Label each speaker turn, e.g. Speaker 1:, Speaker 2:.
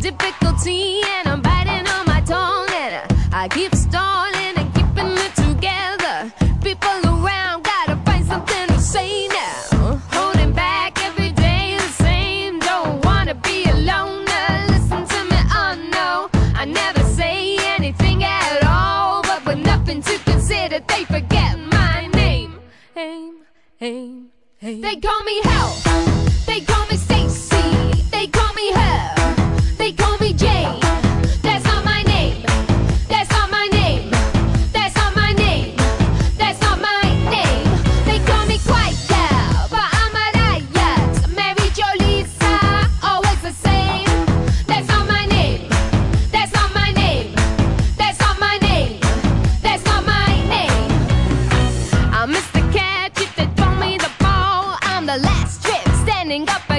Speaker 1: difficulty and I'm biting on my tongue and I, keep stalling and keeping it together. People around gotta find something to say now. Holding back every day the same. Don't wanna be a loner. Listen to me, I know I never say anything at all, but with nothing to consider, they forget my name. Aim, aim, aim. They call me help. Up